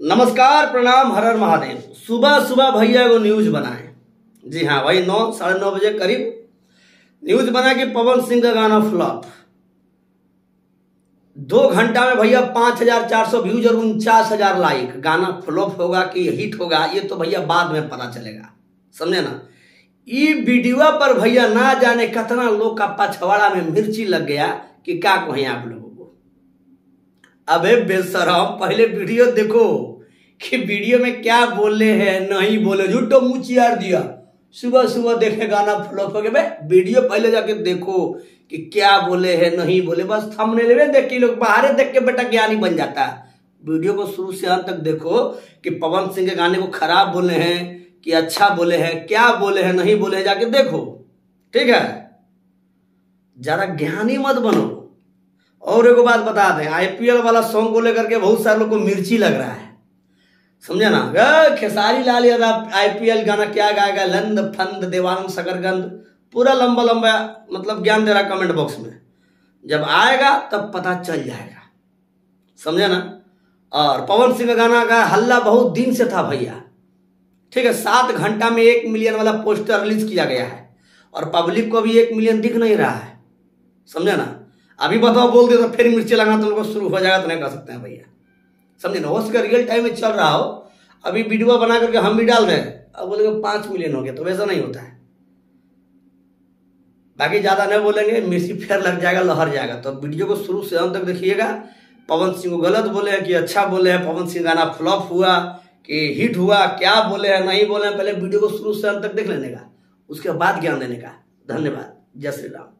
नमस्कार, प्रणाम, हर हर महादेव। सुबह सुबह भैया एगो न्यूज़ बनाए। जी हाँ वही नौ, साढ़े नौ बजे करीब न्यूज़ बना कि पवन सिंह का गाना फ्लॉप दो घंटा में भैया पाँच हज़ार चार सौ व्यूज़ और उनचास हज़ार लाइक गाना फ्लॉप होगा कि हिट होगा, ये तो भैया बाद में पता चलेगा। समझे ना? ई वीडियो पर भैया ना जाने कितना लोग का पछवाड़ा में मिर्ची लग गया कि क्या कहें आप लोगों को। अबे बेसराम, पहले वीडियो देखो कि वीडियो में क्या बोले हैं, नहीं बोले। झूठो मुँह चियार दिया। सुबह सुबह देखे गाना फ्लॉप हो गया। भाई वीडियो पहले जाके देखो कि क्या बोले हैं, नहीं बोले। बस थमने लेवे देख के लोग बाहर देख के बेटा ज्ञानी बन जाता है। वीडियो को शुरू से अंत तक देखो कि पवन सिंह के गाने को खराब बोले हैं, कि अच्छा बोले हैं, क्या बोले हैं, नहीं बोले जाके देखो। ठीक है? जरा ज्ञानी मत बनो। और एक बात बता दें आईपीएल वाला सॉन्ग को लेकर के बहुत सारे लोग को मिर्ची लग रहा है। समझे ना? खेसारी लाल यादव आईपीएल गाना क्या गाएगा? लंद, फंद, देवानंद, सकरगंद। पूरा लंबा लंबा मतलब ज्ञान दे रहा कमेंट बॉक्स में। जब आएगा, तब पता चल जाएगा। समझे ना? और पवन सिंह का गाना का हल्ला बहुत दिन से था भैया। ठीक है, सात घंटा में एक मिलियन वाला पोस्टर रिलीज़ किया गया है। और पब्लिक को भी एक मिलियन दिख नहीं रहा है। समझे ना? अभी बताओ, बोल दे तो फिर मिर्ची लगाना तो लोग शुरू हो जाएगा तो नहीं कर सकते हैं भैया। समझे ना? हो सके रियल टाइम में चल रहा हो। अभी वीडियो बना करके हम भी डाल रहे हैं। अब बोलेंगे पाँच मिलियन हो गया तो वैसा नहीं होता है। बाकी ज़्यादा नहीं बोलेंगे, मिर्ची फिर लग जाएगा, लहर जाएगा। तो वीडियो को शुरू से अंत तक देखिएगा। पवन सिंह को गलत बोले हैं कि अच्छा बोले हैं। पवन सिंह गाना फ्लॉप हुआ, कि हिट हुआ, क्या बोले हैं, नहीं बोले हैं, पहले वीडियो को शुरू से अंत तक देख लेने का। उसके बाद ज्ञान देने का। धन्यवाद। जय श्री राम।